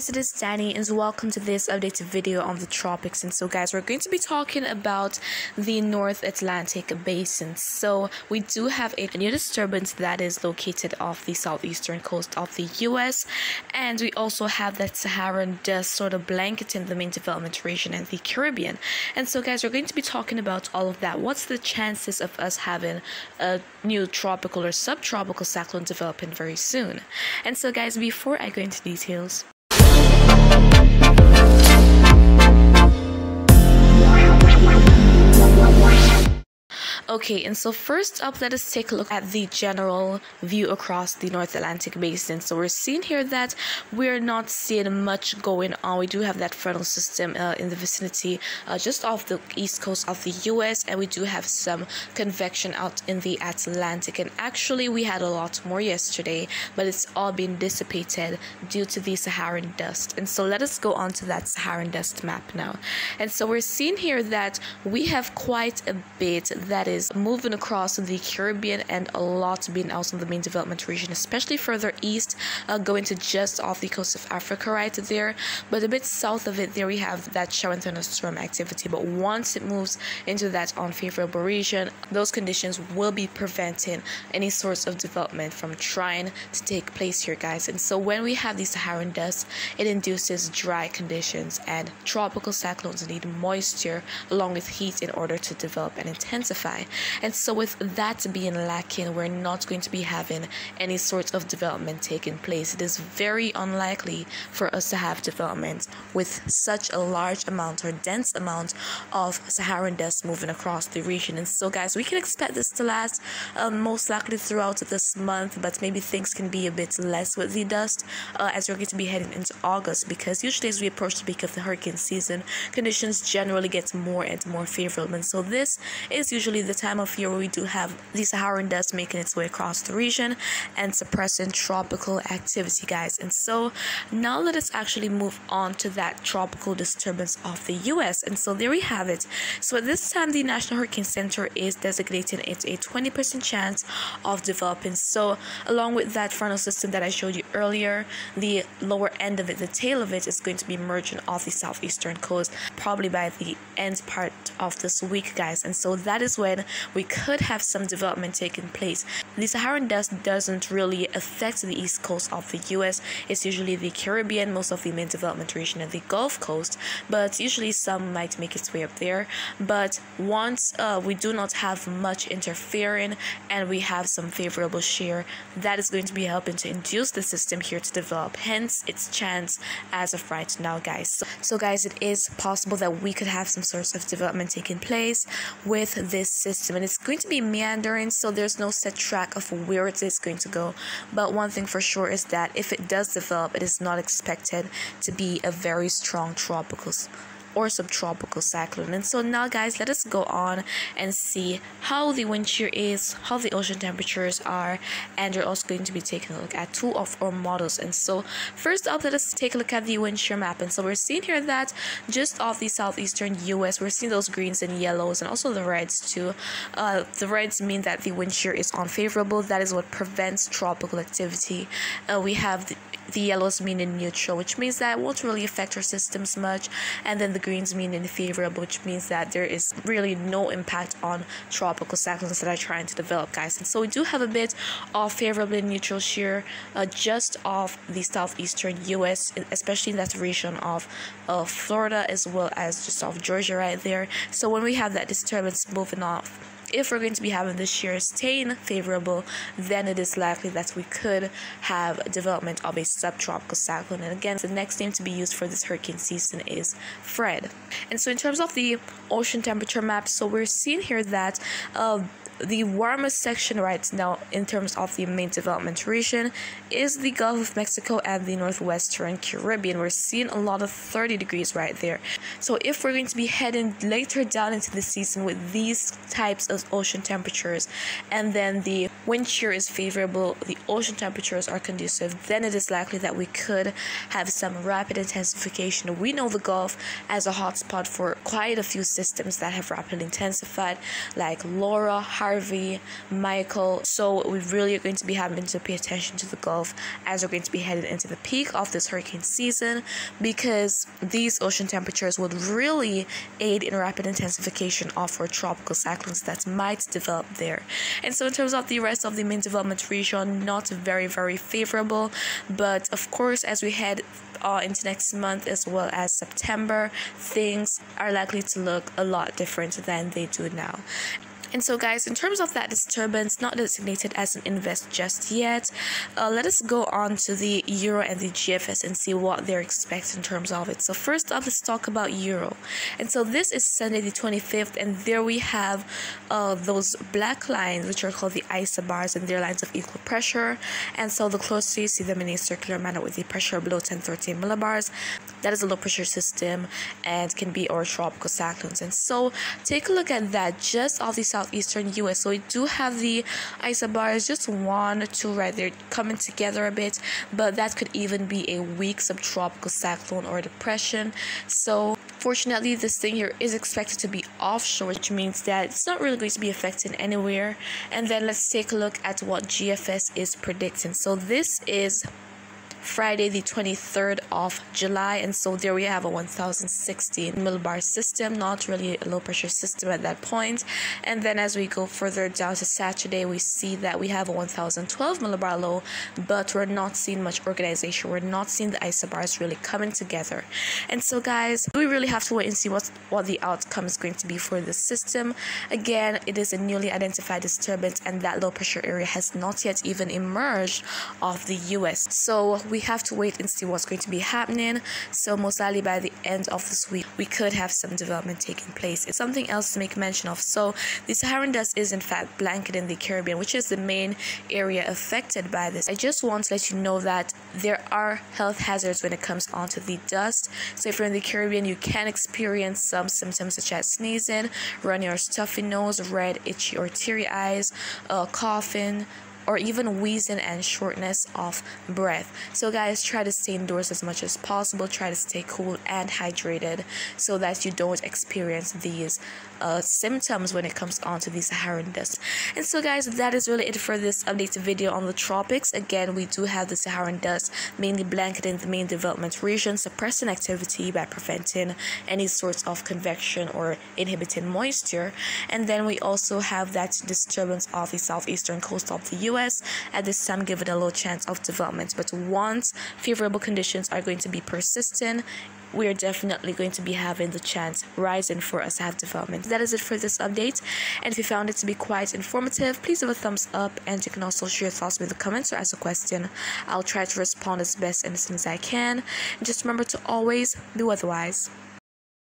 guys, it is Danny and welcome to this updated video on the tropics. And so guys, we're going to be talking about the North Atlantic Basin. So we do have a new disturbance that is located off the southeastern coast of the US. And we also have that Saharan dust sort of blanketing the main development region and the Caribbean. And so guys, we're going to be talking about all of that. What's the chances of us having a new tropical or subtropical cyclone developing very soon? And so guys, before I go into details, Okay, and so first up, let us take a look at the general view across the North Atlantic Basin. So we're seeing here that we're not seeing much going on. We do have that frontal system uh, in the vicinity uh, just off the east coast of the US, and we do have some convection out in the Atlantic. And actually, we had a lot more yesterday, but it's all been dissipated due to the Saharan dust. And so let us go on to that Saharan dust map now. And so we're seeing here that we have quite a bit that is is moving across the Caribbean and a lot being out in the main development region, especially further east, uh, going to just off the coast of Africa right there. But a bit south of it, there we have that shower and thunderstorm activity. But once it moves into that unfavorable region, those conditions will be preventing any sorts of development from trying to take place here, guys. And so when we have these Saharan dust, it induces dry conditions, and tropical cyclones need moisture along with heat in order to develop and intensify. And so, with that being lacking, we're not going to be having any sort of development taking place. It is very unlikely for us to have development with such a large amount or dense amount of Saharan dust moving across the region. And so, guys, we can expect this to last um, most likely throughout this month, but maybe things can be a bit less with the dust uh, as we're going to be heading into August because usually as we approach the peak of the hurricane season, conditions generally get more and more favorable. And so, this is usually the time of year we do have the Saharan dust making its way across the region and suppressing tropical activity, guys. And so now let us actually move on to that tropical disturbance of the US. And so there we have it. So at this time, the National Hurricane Center is designating it a 20% chance of developing. So along with that frontal system that I showed you earlier, the lower end of it, the tail of it, is going to be merging off the southeastern coast probably by the end part of this week, guys. And so that is when we could have some development taking place. The Saharan dust doesn't really affect the east coast of the US. It's usually the Caribbean, most of the main development region, and the Gulf Coast, but usually some might make its way up there. But once uh, we do not have much interfering and we have some favorable shear, that is going to be helping to induce the system here to develop. Hence, its chance as of right now, guys. So, so guys, it is possible that we could have some sorts of development taking place with this system, and it's going to be meandering, so there's no set track of where it is going to go. But one thing for sure is that if it does develop, it is not expected to be a very strong tropical or subtropical cyclone. And so now, guys, let us go on and see how the wind shear is, how the ocean temperatures are, and we're also going to be taking a look at two of our models. And so, first up, let us take a look at the wind shear map. And so, we're seeing here that just off the southeastern US, we're seeing those greens and yellows, and also the reds too. Uh, the reds mean that the wind shear is unfavorable. That is what prevents tropical activity. Uh, we have the, the yellows meaning neutral, which means that it won't really affect our systems much, and then the greens mean in favorable, which means that there is really no impact on tropical cyclones that are trying to develop, guys. And so we do have a bit of favorable neutral shear uh, just off the southeastern U.S., especially in that region of uh, Florida as well as just off Georgia right there. So when we have that disturbance moving off if we're going to be having this shear staying favorable, then it is likely that we could have development of a subtropical cyclone. And again, the next name to be used for this hurricane season is Fred. And so, in terms of the ocean temperature map, so we're seeing here that uh, the warmest section right now in terms of the main development region is the Gulf of Mexico and the northwestern Caribbean. We're seeing a lot of 30 degrees right there. So if we're going to be heading later down into the season with these types of ocean temperatures and then the wind shear is favorable, the ocean temperatures are conducive, then it is likely that we could have some rapid intensification. We know the Gulf as a hotspot for quite a few systems that have rapidly intensified like Laura, Harvey, Harvey, Michael. So we really are going to be having to pay attention to the Gulf as we're going to be headed into the peak of this hurricane season because these ocean temperatures would really aid in rapid intensification of our tropical cyclones that might develop there. And so in terms of the rest of the main development region, not very, very favorable. But of course, as we head uh, into next month as well as September, things are likely to look a lot different than they do now. And so, guys, in terms of that disturbance, not designated as an invest just yet, uh, let us go on to the Euro and the GFS and see what they're expecting in terms of it. So, first up, let's talk about Euro. And so, this is Sunday the 25th, and there we have uh, those black lines, which are called the isobars, and they're lines of equal pressure. And so, the closer you see them in a circular manner with the pressure below 1013 millibars, that is a low pressure system and can be our tropical cyclones. And so, take a look at that just off the southeastern US. So we do have the isobars, just one, two right there coming together a bit, but that could even be a weak subtropical cyclone or depression. So fortunately, this thing here is expected to be offshore, which means that it's not really going to be affecting anywhere. And then let's take a look at what GFS is predicting. So this is Friday, the 23rd of July. And so there we have a 1060 millibar system, not really a low pressure system at that point. And then as we go further down to Saturday, we see that we have a 1012 millibar low, but we're not seeing much organization. We're not seeing the isobars really coming together. And so, guys, we really have to wait and see what, what the outcome is going to be for the system. Again, it is a newly identified disturbance, and that low pressure area has not yet even emerged off the US. So, we have to wait and see what's going to be happening. So most likely by the end of this week, we could have some development taking place. It's something else to make mention of. So the Saharan dust is in fact blanketing the Caribbean, which is the main area affected by this. I just want to let you know that there are health hazards when it comes onto the dust. So if you're in the Caribbean, you can experience some symptoms such as sneezing, runny or stuffy nose, red, itchy or teary eyes, uh, coughing, or even wheezing and shortness of breath. So, guys, try to stay indoors as much as possible. Try to stay cool and hydrated so that you don't experience these uh, symptoms when it comes on to the Saharan dust. And so, guys, that is really it for this updated video on the tropics. Again, we do have the Saharan dust mainly blanketing the main development region, suppressing activity by preventing any sorts of convection or inhibiting moisture. And then we also have that disturbance of the southeastern coast of the US US at this time given a low chance of development. But once favorable conditions are going to be persistent, we are definitely going to be having the chance rising for us to have development. That is it for this update. And if you found it to be quite informative, please give a thumbs up and you can also share your thoughts with the comments or ask a question. I'll try to respond as best and as soon as I can. And just remember to always be weatherwise.